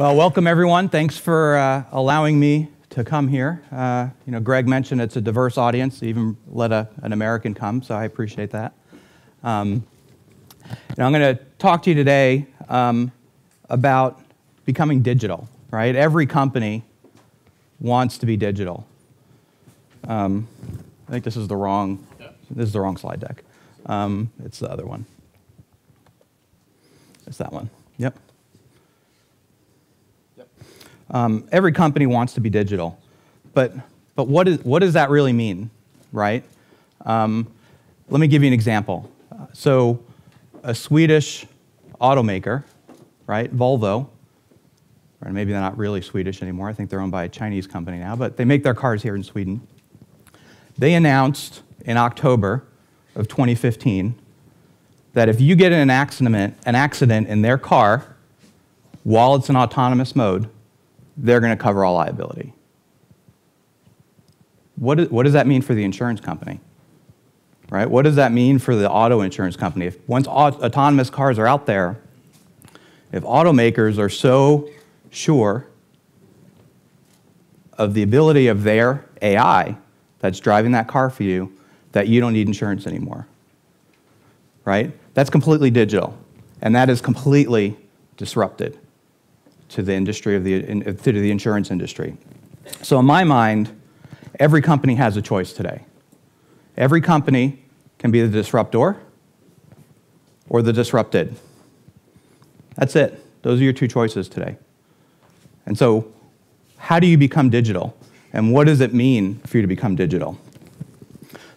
Well, welcome everyone. Thanks for uh, allowing me to come here. Uh, you know, Greg mentioned it's a diverse audience. even let a, an American come, so I appreciate that. Um, know, I'm going to talk to you today um, about becoming digital. Right? Every company wants to be digital. Um, I think this is the wrong. This is the wrong slide deck. Um, it's the other one. It's that one. Yep. Um, every company wants to be digital, but, but what, is, what does that really mean, right? Um, let me give you an example. So, a Swedish automaker, right, Volvo, or maybe they're not really Swedish anymore. I think they're owned by a Chinese company now, but they make their cars here in Sweden. They announced in October of 2015 that if you get in an accident, an accident in their car while it's in autonomous mode, they're going to cover all liability. What, what does that mean for the insurance company? Right? What does that mean for the auto insurance company? If once autonomous cars are out there, if automakers are so sure of the ability of their AI that's driving that car for you that you don't need insurance anymore. Right? That's completely digital. And that is completely disrupted to the industry of the, to the insurance industry. So, in my mind, every company has a choice today. Every company can be the disruptor or the disrupted. That's it. Those are your two choices today. And so, how do you become digital? And what does it mean for you to become digital?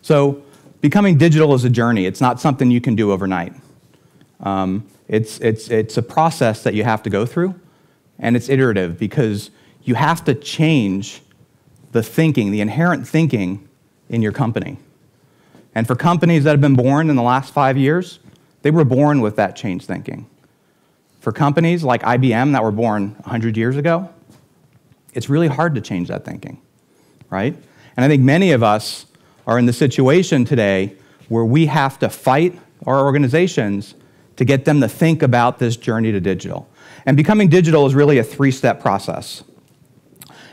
So, becoming digital is a journey, it's not something you can do overnight. Um, it's, it's, it's a process that you have to go through and it's iterative because you have to change the thinking, the inherent thinking in your company. And for companies that have been born in the last five years, they were born with that change thinking. For companies like IBM that were born 100 years ago, it's really hard to change that thinking, right? And I think many of us are in the situation today where we have to fight our organizations to get them to think about this journey to digital. And becoming digital is really a three step process.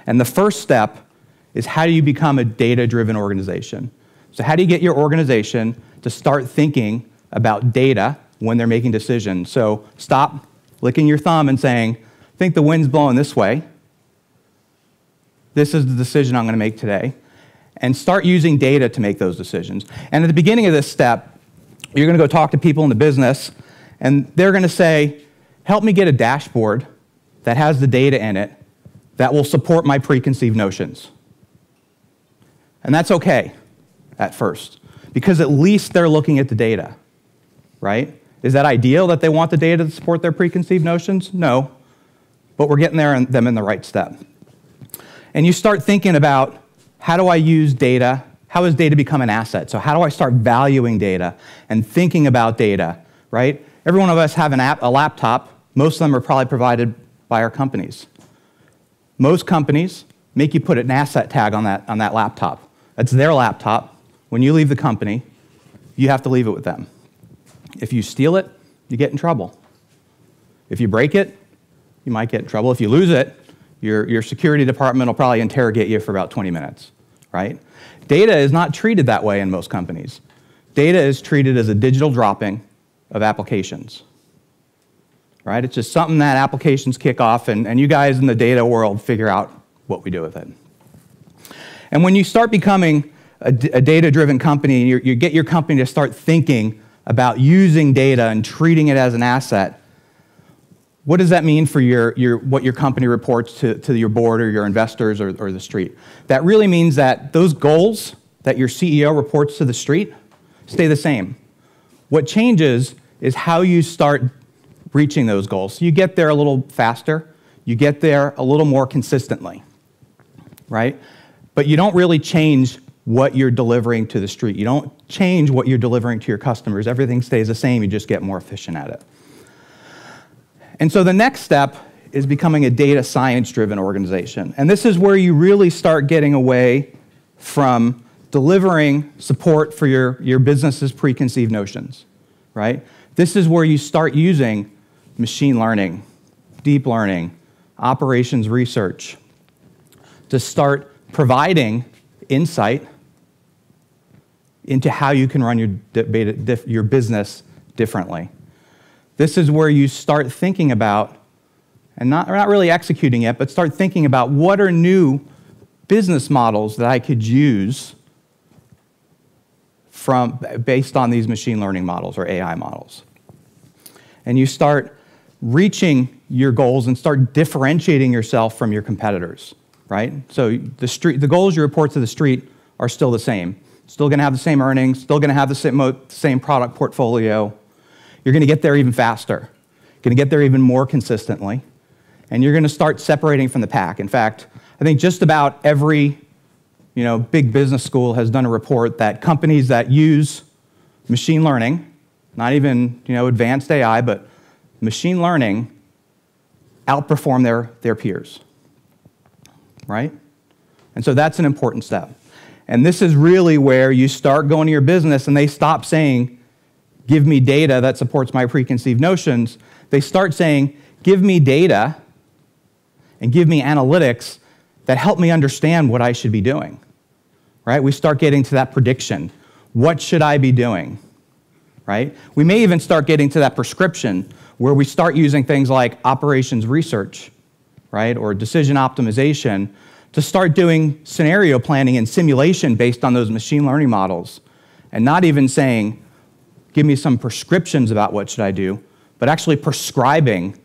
And the first step is how do you become a data driven organization? So, how do you get your organization to start thinking about data when they're making decisions? So, stop licking your thumb and saying, I think the wind's blowing this way. This is the decision I'm going to make today. And start using data to make those decisions. And at the beginning of this step, you're going to go talk to people in the business, and they're going to say, help me get a dashboard that has the data in it that will support my preconceived notions. And that's okay at first, because at least they're looking at the data, right? Is that ideal that they want the data to support their preconceived notions? No. But we're getting there and them in the right step. And you start thinking about how do I use data? How does data become an asset? So, how do I start valuing data and thinking about data, right? Every one of us have an app, a laptop most of them are probably provided by our companies. Most companies make you put an asset tag on that, on that laptop. That's their laptop. When you leave the company, you have to leave it with them. If you steal it, you get in trouble. If you break it, you might get in trouble. If you lose it, your, your security department will probably interrogate you for about 20 minutes, right? Data is not treated that way in most companies. Data is treated as a digital dropping of applications right? It's just something that applications kick off, and, and you guys in the data world figure out what we do with it. And when you start becoming a, data driven company, you, you get your company to start thinking about using data and treating it as an asset. What does that mean for your, your, what your company reports to, to your board or your investors or, or the street? That really means that those goals that your CEO reports to the street stay the same. What changes is how you start reaching those goals. You get there a little faster, you get there a little more consistently, right? But you don't really change what you're delivering to the street. You don't change what you're delivering to your customers. Everything stays the same, you just get more efficient at it. And so the next step is becoming a data science driven organization. And this is where you really start getting away from delivering support for your, your business's preconceived notions, right? This is where you start using machine learning, deep learning, operations research to start providing insight into how you can run your, your business differently. This is where you start thinking about, and not, not really executing it, but start thinking about what are new business models that I could use from, based on these machine learning models or AI models. And you start reaching your goals and start differentiating yourself from your competitors, right? So the, street, the goals you report to the street are still the same. Still going to have the same earnings, still going to have the same, same product portfolio. You're going to get there even faster. Going to get there even more consistently. And you're going to start separating from the pack. In fact, I think just about every you know, big business school has done a report that companies that use machine learning, not even you know, advanced AI, but machine learning, outperform their, their peers. Right? And so that's an important step. And this is really where you start going to your business and they stop saying, give me data that supports my preconceived notions. They start saying, give me data and give me analytics that help me understand what I should be doing. Right? We start getting to that prediction. What should I be doing? Right? We may even start getting to that prescription where we start using things like operations research, right, or decision optimization to start doing scenario planning and simulation based on those machine learning models and not even saying, give me some prescriptions about what should I do, but actually prescribing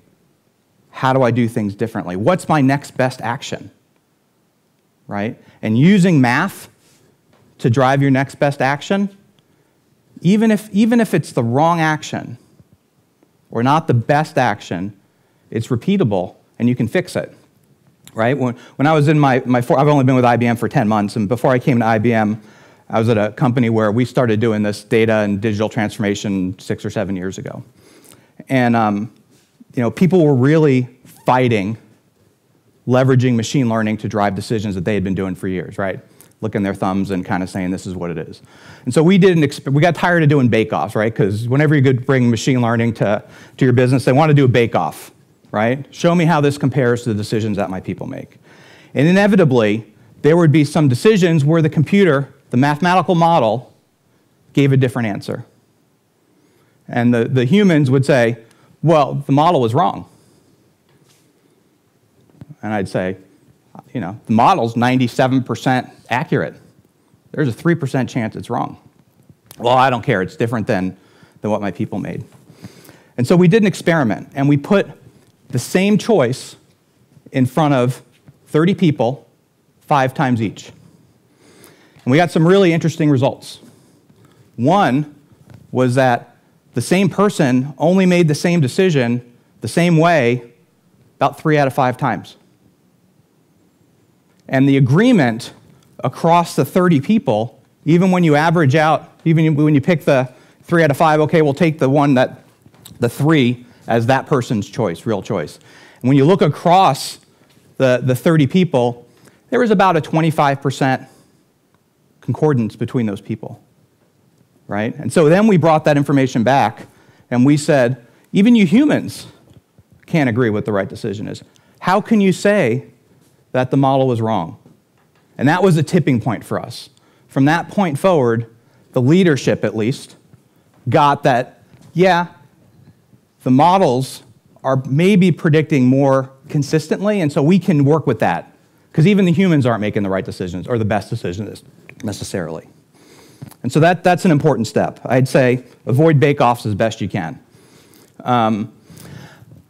how do I do things differently? What's my next best action? Right? And using math to drive your next best action, even if, even if it's the wrong action, or not the best action, it's repeatable and you can fix it. Right? When, when I was in my, my four, I've only been with IBM for 10 months, and before I came to IBM, I was at a company where we started doing this data and digital transformation six or seven years ago. And um, you know, people were really fighting leveraging machine learning to drive decisions that they had been doing for years, right? Licking their thumbs and kind of saying this is what it is. And so we did an exp- we got tired of doing bake-offs, right? Because whenever you could bring machine learning to, to your business, they want to do a bake-off, right? Show me how this compares to the decisions that my people make. And inevitably, there would be some decisions where the computer, the mathematical model, gave a different answer. And the, the humans would say, well, the model was wrong. And I'd say, you know, the model's 97% accurate. There's a 3% chance it's wrong. Well, I don't care. It's different than, than what my people made. And so we did an experiment, and we put the same choice in front of 30 people five times each. And we got some really interesting results. One was that the same person only made the same decision the same way about three out of five times. And the agreement across the 30 people, even when you average out, even when you pick the three out of five, okay, we'll take the one that, the three as that person's choice, real choice. And when you look across the, the 30 people, there was about a 25% concordance between those people, right? And so then we brought that information back and we said, even you humans can't agree what the right decision is. How can you say that the model was wrong. And that was a tipping point for us. From that point forward, the leadership at least got that, yeah, the models are maybe predicting more consistently, and so we can work with that. Because even the humans aren't making the right decisions or the best decisions necessarily. And so that, that's an important step. I'd say avoid bake-offs as best you can. Um,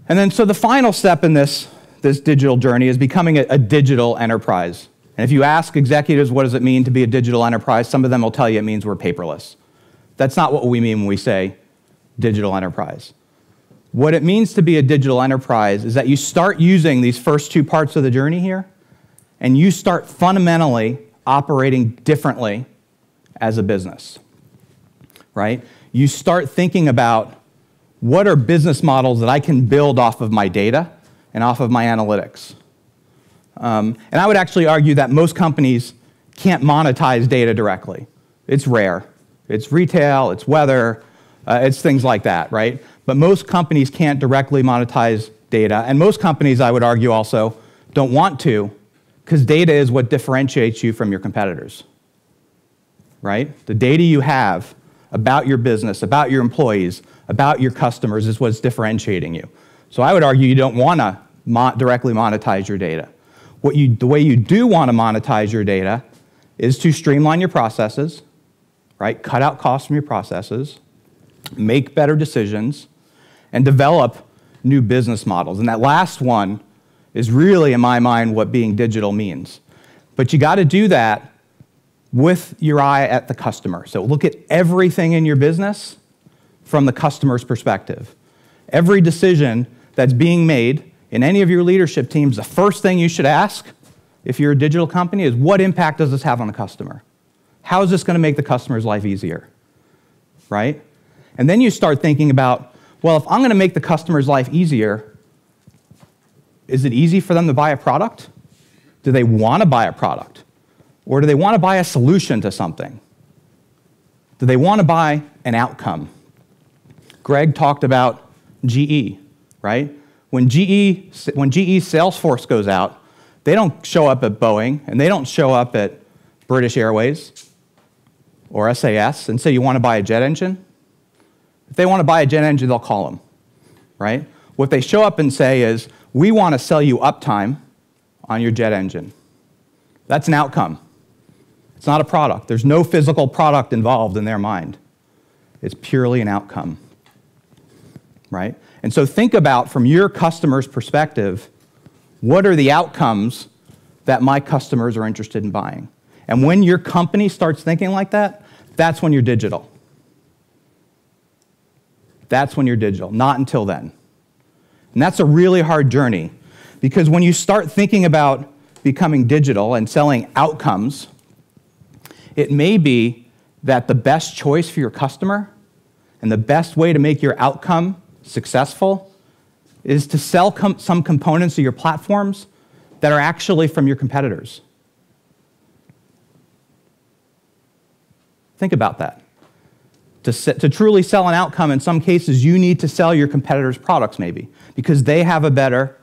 and then, so the final step in this this digital journey is becoming a, a digital enterprise. And if you ask executives what does it mean to be a digital enterprise, some of them will tell you it means we're paperless. That's not what we mean when we say digital enterprise. What it means to be a digital enterprise is that you start using these first two parts of the journey here, and you start fundamentally operating differently as a business, right? You start thinking about what are business models that I can build off of my data and off of my analytics. Um, and I would actually argue that most companies can't monetize data directly. It's rare. It's retail, it's weather, uh, it's things like that, right? But most companies can't directly monetize data, and most companies, I would argue also, don't want to, because data is what differentiates you from your competitors. Right? The data you have about your business, about your employees, about your customers is what's differentiating you. So I would argue you don't want to mo directly monetize your data. What you, the way you do want to monetize your data is to streamline your processes, right? Cut out costs from your processes, make better decisions, and develop new business models. And that last one is really, in my mind, what being digital means. But you got to do that with your eye at the customer. So look at everything in your business from the customer's perspective. Every decision that's being made in any of your leadership teams, the first thing you should ask if you're a digital company is what impact does this have on the customer? How is this going to make the customer's life easier? Right? And then you start thinking about, well, if I'm going to make the customer's life easier, is it easy for them to buy a product? Do they want to buy a product? Or do they want to buy a solution to something? Do they want to buy an outcome? Greg talked about GE, right? When GE, when GE Salesforce goes out, they don't show up at Boeing and they don't show up at British Airways or SAS and say, You want to buy a jet engine? If they want to buy a jet engine, they'll call them, right? What they show up and say is, We want to sell you uptime on your jet engine. That's an outcome. It's not a product. There's no physical product involved in their mind. It's purely an outcome, right? And so think about from your customer's perspective what are the outcomes that my customers are interested in buying? And when your company starts thinking like that, that's when you're digital. That's when you're digital, not until then. And that's a really hard journey because when you start thinking about becoming digital and selling outcomes, it may be that the best choice for your customer and the best way to make your outcome successful is to sell com some components of your platforms that are actually from your competitors. Think about that. To, to truly sell an outcome, in some cases, you need to sell your competitors' products, maybe, because they have a better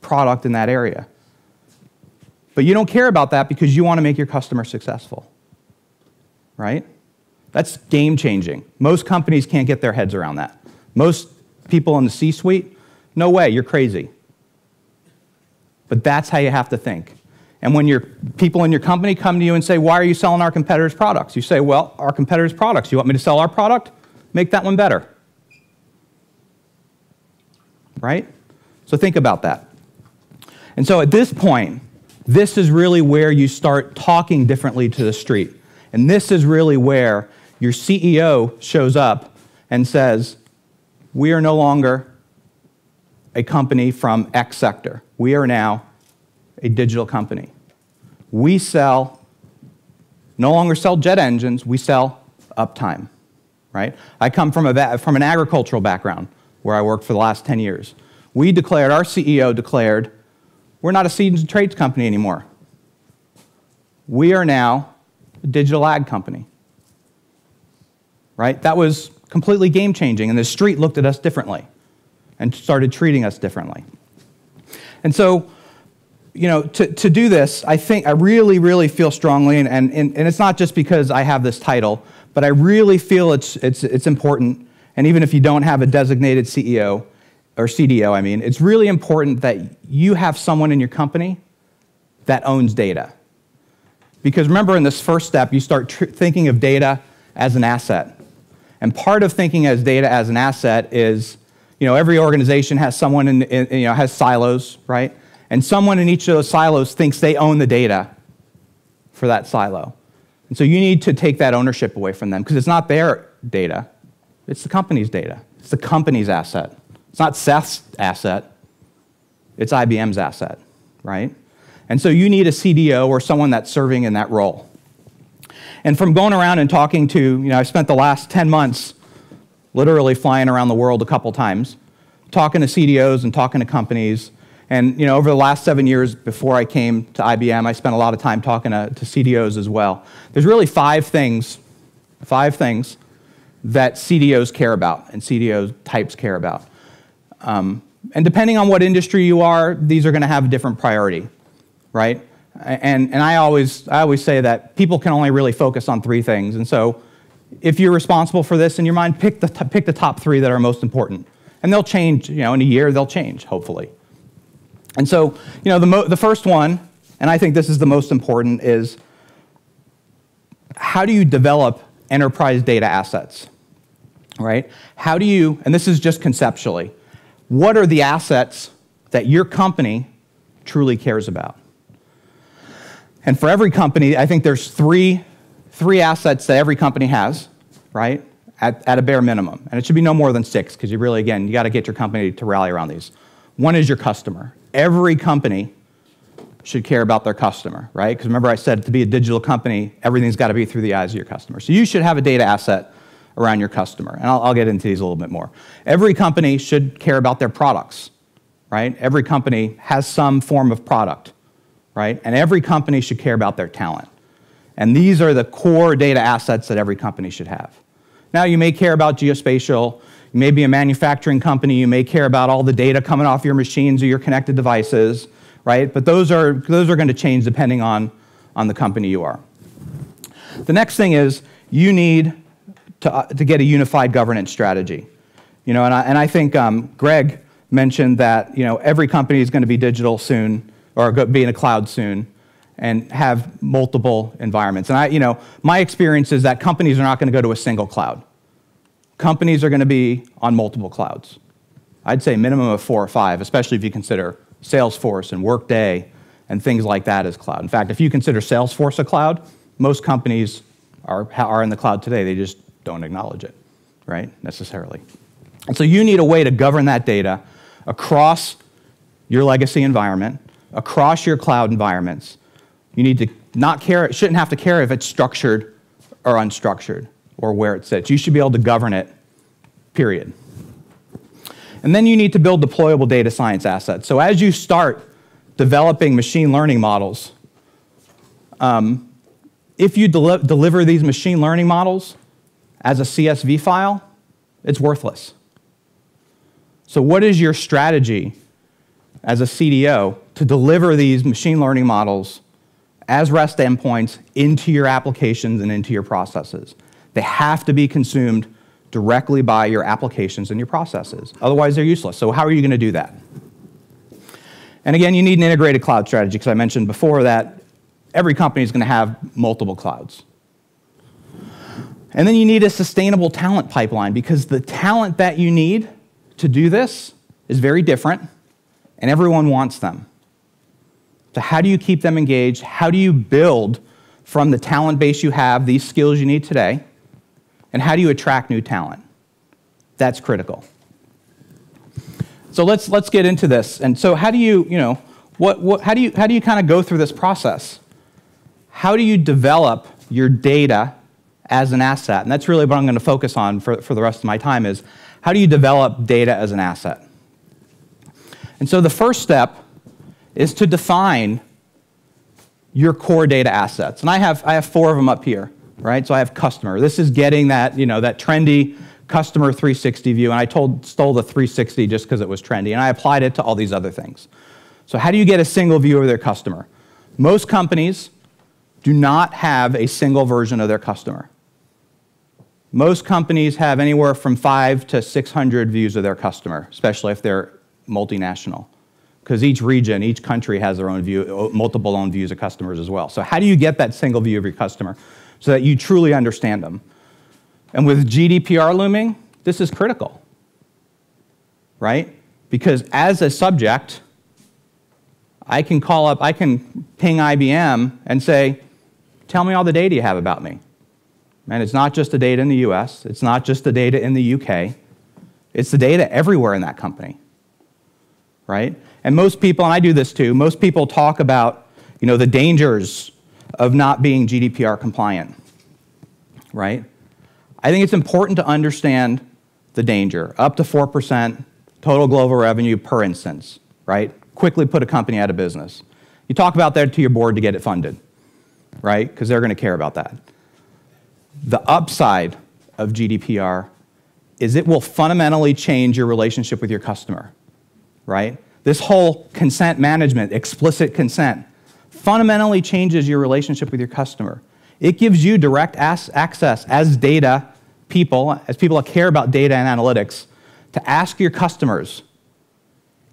product in that area. But you don't care about that because you want to make your customer successful. Right? That's game changing. Most companies can't get their heads around that. Most people in the C suite no way, you're crazy. But that's how you have to think. And when your people in your company come to you and say, Why are you selling our competitors' products? You say, Well, our competitors' products. You want me to sell our product? Make that one better. Right? So think about that. And so at this point, this is really where you start talking differently to the street. And this is really where your CEO shows up and says, We are no longer a company from X sector. We are now a digital company. We sell, no longer sell jet engines, we sell uptime, right? I come from, a, from an agricultural background where I worked for the last 10 years. We declared, our CEO declared, we're not a seeds and trades company anymore. We are now a digital ag company. Right? That was completely game changing, and the street looked at us differently and started treating us differently. And so, you know, to, to do this, I think I really, really feel strongly, and, and, and it's not just because I have this title, but I really feel it's, it's, it's important. And even if you don't have a designated CEO, or CDO, I mean, it's really important that you have someone in your company that owns data. Because remember, in this first step, you start thinking of data as an asset. And part of thinking as data as an asset is you know, every organization has someone in, in, you know, has silos, right? And someone in each of those silos thinks they own the data for that silo. And so you need to take that ownership away from them because it's not their data, it's the company's data. It's the company's asset. It's not Seth's asset, it's IBM's asset, right? And so you need a CDO or someone that's serving in that role. And from going around and talking to, you know, I spent the last 10 months literally flying around the world a couple times, talking to CDOs and talking to companies. And you know, over the last seven years before I came to IBM, I spent a lot of time talking to, to CDOs as well. There's really five things, five things that CDOs care about and CDO types care about. Um, And depending on what industry you are, these are going to have a different priority, right? And, and I, always, I always say that people can only really focus on three things. And so if you're responsible for this in your mind, pick the, pick the top three that are most important. And they'll change, you know, in a year, they'll change, hopefully. And so, you know, the, the first one, and I think this is the most important, is how do you develop enterprise data assets? Right? How do you, and this is just conceptually, what are the assets that your company truly cares about? And for every company, I think there's three, three assets that every company has, right? At, at a bare minimum. And it should be no more than six, because you really, again, you got to get your company to rally around these. One is your customer. Every company should care about their customer, right? Because remember, I said to be a digital company, everything's got to be through the eyes of your customer. So you should have a data asset around your customer. And I'll, I'll, get into these a little bit more. Every company should care about their products, right? Every company has some form of product, right? And every company should care about their talent. And these are the core data assets that every company should have. Now, you may care about geospatial. You may be a manufacturing company. You may care about all the data coming off your machines or your connected devices right? But those are, those are going to change depending on, on the company you are. The next thing is you need to, uh, to get a unified governance strategy. You know, and I, and I think um, Greg mentioned that you know, every company is going to be digital soon or be in a cloud soon and have multiple environments. And I, you know, my experience is that companies are not going to go to a single cloud. Companies are going to be on multiple clouds. I'd say minimum of four or five, especially if you consider Salesforce and Workday and things like that as cloud. In fact, if you consider Salesforce a cloud, most companies are, are in the cloud today. They just don't acknowledge it, right, necessarily. And so you need a way to govern that data across your legacy environment, across your cloud environments. You need to not care, shouldn't have to care if it's structured or unstructured or where it sits. You should be able to govern it, period. And then you need to build deployable data science assets. So as you start developing machine learning models, um, if you del deliver these machine learning models as a CSV file, it's worthless. So, what is your strategy as a CDO to deliver these machine learning models as REST endpoints into your applications and into your processes? They have to be consumed directly by your applications and your processes. Otherwise, they're useless. So, how are you going to do that? And again, you need an integrated cloud strategy because I mentioned before that every company is going to have multiple clouds. And then you need a sustainable talent pipeline because the talent that you need to do this is very different and everyone wants them. So, how do you keep them engaged? How do you build from the talent base you have these skills you need today? And how do you attract new talent? That's critical. So let's, let's get into this. And so how do you, you know, what, what, how do you, how do you kind of go through this process? How do you develop your data as an asset? And that's really what I'm going to focus on for, for the rest of my time is how do you develop data as an asset? And so the first step is to define your core data assets. And I have, I have four of them up here right? So I have customer. This is getting that, you know, that trendy customer 360 view. And I told, stole the 360 just because it was trendy. And I applied it to all these other things. So how do you get a single view of their customer? Most companies do not have a single version of their customer. Most companies have anywhere from five to 600 views of their customer, especially if they're multinational. Because each region, each country has their own view, multiple own views of customers as well. So how do you get that single view of your customer? so that you truly understand them. And with GDPR looming, this is critical, right? Because as a subject, I can call up, I can ping IBM and say, tell me all the data you have about me. And it's not just the data in the US, it's not just the data in the UK, it's the data everywhere in that company, right? And most people, and I do this too, most people talk about, you know, the dangers of not being GDPR compliant, right? I think it's important to understand the danger. Up to 4% total global revenue per instance, right? Quickly put a company out of business. You talk about that to your board to get it funded, right? Because they're going to care about that. The upside of GDPR is it will fundamentally change your relationship with your customer. Right? This whole consent management, explicit consent, fundamentally changes your relationship with your customer. It gives you direct access as data people, as people that care about data and analytics, to ask your customers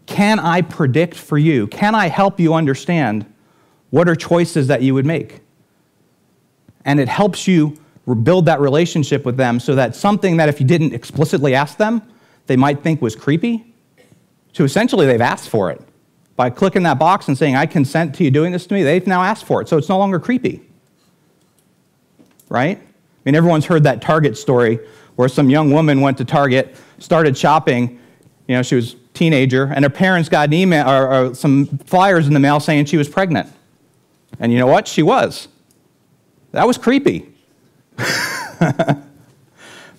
Can I predict for you? Can I help you understand what are choices that you would make? And it helps you build that relationship with them so that something that if you didn't explicitly ask them, they might think was creepy, so essentially they've asked for it. By clicking that box and saying, I consent to you doing this to me, they've now asked for it, so it's no longer creepy. Right? I mean, everyone's heard that Target story where some young woman went to Target, started shopping, you know, she was a teenager, and her parents got an email or, or some flyers in the mail saying she was pregnant. And you know what? She was. That was creepy. that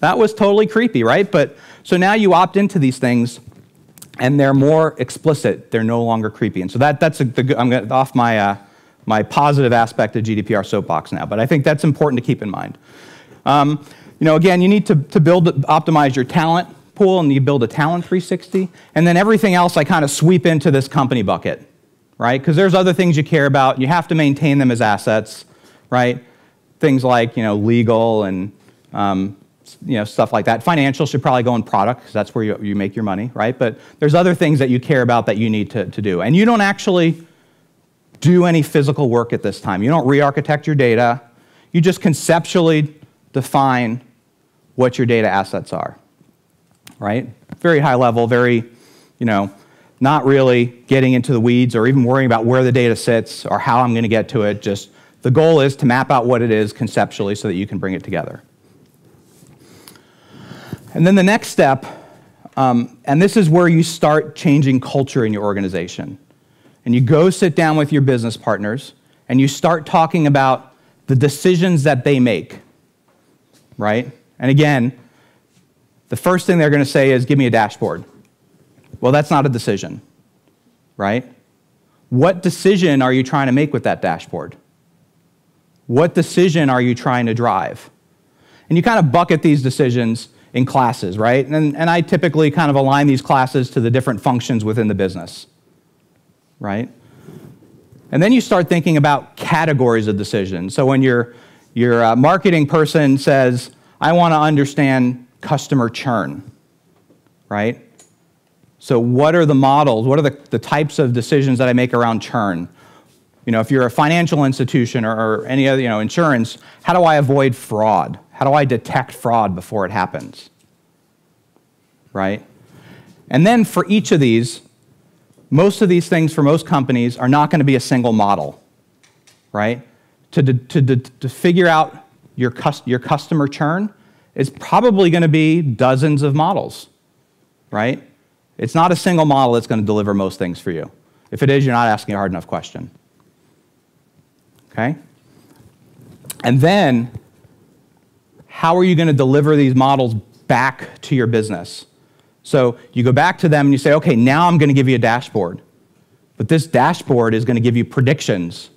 was totally creepy, right? But so now you opt into these things and they're more explicit. They're no longer creepy. And so that, that's a, the, I'm gonna, off my, uh, my positive aspect of GDPR soapbox now, but I think that's important to keep in mind. Um, you know, again, you need to, to build, optimize your talent pool and you build a talent 360. And then everything else I kind of sweep into this company bucket, right? Because there's other things you care about. You have to maintain them as assets, right? Things like, you know, legal and um, you know, stuff like that. Financial should probably go in product because that's where you, you make your money, right? But there's other things that you care about that you need to, to do. And you don't actually do any physical work at this time. You don't re-architect your data. You just conceptually define what your data assets are, right? Very high level, very, you know, not really getting into the weeds or even worrying about where the data sits or how I'm going to get to it. Just the goal is to map out what it is conceptually so that you can bring it together. And then the next step, um, and this is where you start changing culture in your organization. And you go sit down with your business partners and you start talking about the decisions that they make, right? And again, the first thing they're going to say is, Give me a dashboard. Well, that's not a decision, right? What decision are you trying to make with that dashboard? What decision are you trying to drive? And you kind of bucket these decisions in classes, right? And, and I typically kind of align these classes to the different functions within the business, right? And then you start thinking about categories of decisions. So when your, your uh, marketing person says, I want to understand customer churn, right? So what are the models? What are the, the types of decisions that I make around churn? You know, if you're a financial institution or, or any other, you know, insurance, how do I avoid fraud? How do I detect fraud before it happens? Right? And then for each of these, most of these things for most companies are not going to be a single model, right? To, to, to, to figure out your, your customer churn is probably going to be dozens of models, right? It's not a single model that's going to deliver most things for you. If it is, you're not asking a hard enough question. Okay? And then how are you going to deliver these models back to your business? So you go back to them and you say, okay, now I'm going to give you a dashboard. But this dashboard is going to give you predictions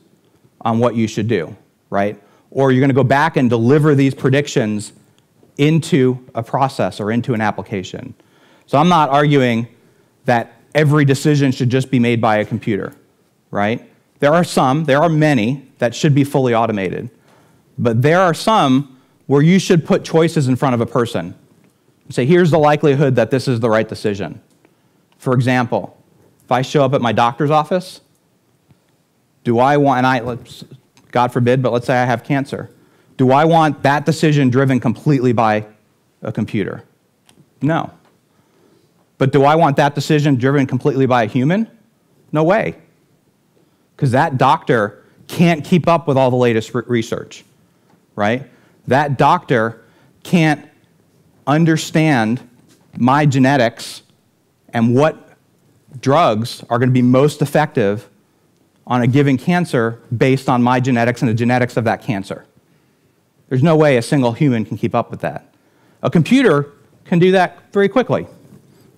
on what you should do, right? Or you're going to go back and deliver these predictions into a process or into an application. So I'm not arguing that every decision should just be made by a computer, right? There are some, there are many that should be fully automated. But there are some where you should put choices in front of a person and say, here's the likelihood that this is the right decision. For example, if I show up at my doctor's office, do I want, and I, God forbid, but let's say I have cancer, do I want that decision driven completely by a computer? No. But do I want that decision driven completely by a human? No way. Because that doctor can't keep up with all the latest research, right? That doctor can't understand my genetics and what drugs are going to be most effective on a given cancer based on my genetics and the genetics of that cancer. There's no way a single human can keep up with that. A computer can do that very quickly,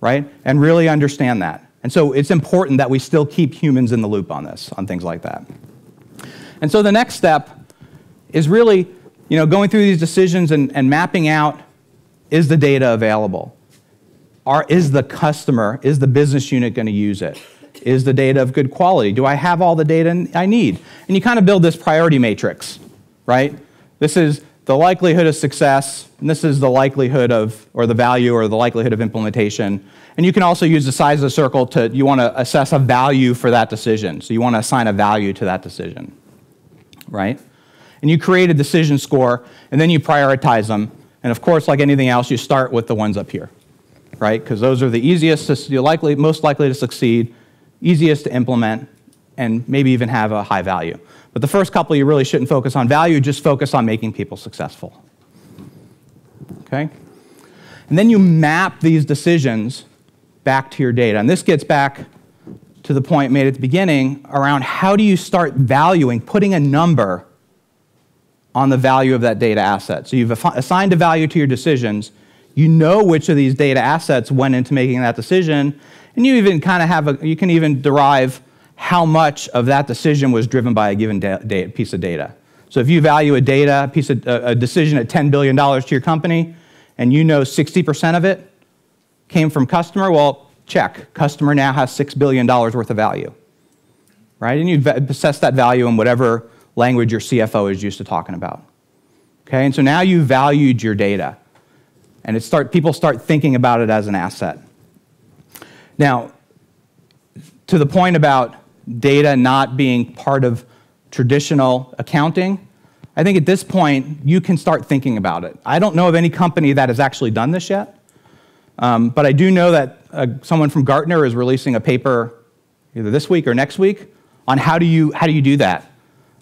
right? And really understand that. And so it's important that we still keep humans in the loop on this, on things like that. And so the next step is really you know, going through these decisions and, and mapping out is the data available? are, is the customer, is the business unit going to use it? Is the data of good quality? Do I have all the data I need? And you kind of build this priority matrix, right? This is the likelihood of success, and this is the likelihood of, or the value or the likelihood of implementation. And you can also use the size of the circle to, you want to assess a value for that decision. So you want to assign a value to that decision, right? And you create a decision score, and then you prioritize them. And of course, like anything else, you start with the ones up here, right? Because those are the easiest, you're likely, most likely to succeed, easiest to implement, and maybe even have a high value. But the first couple, you really shouldn't focus on value, just focus on making people successful. Okay? And then you map these decisions back to your data. And this gets back to the point made at the beginning around how do you start valuing, putting a number on the value of that data asset. So you've assigned a value to your decisions. You know which of these data assets went into making that decision, and you even kind of have a, you can even derive how much of that decision was driven by a given piece of data. So if you value a data piece of a decision at $10 billion to your company, and you know 60% of it came from customer, well, check. Customer now has $6 billion worth of value. Right? And you assess that value in whatever language your CFO is used to talking about. Okay? And so now you valued your data. And it start, people start thinking about it as an asset. Now, to the point about data not being part of traditional accounting, I think at this point you can start thinking about it. I don't know of any company that has actually done this yet, um, but I do know that uh, someone from Gartner is releasing a paper either this week or next week on how do you, how do, you do that.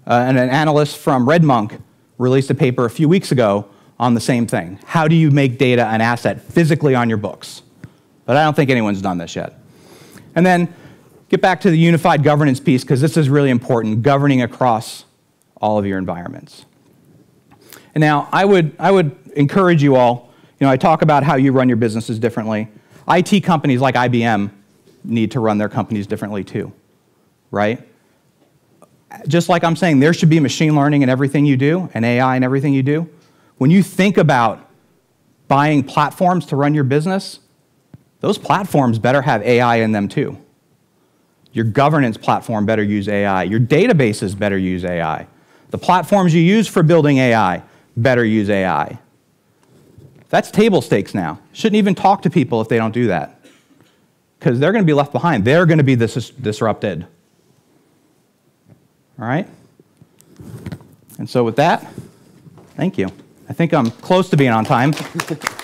Uh, and an analyst from RedMonk released a paper a few weeks ago on the same thing. How do you make data an asset physically on your books? But I don't think anyone's done this yet. And then get back to the unified governance piece because this is really important, governing across all of your environments. And now I would, I would encourage you all, you know, I talk about how you run your businesses differently. IT companies like IBM need to run their companies differently too, right? Just like I'm saying, there should be machine learning in everything you do and AI in everything you do. When you think about buying platforms to run your business, those platforms better have AI in them too. Your governance platform better use AI. Your databases better use AI. The platforms you use for building AI better use AI. That's table stakes now. Shouldn't even talk to people if they don't do that. Because they're going to be left behind. They're going to be dis- disrupted. All right? And so, with that, thank you. I think I'm close to being on time.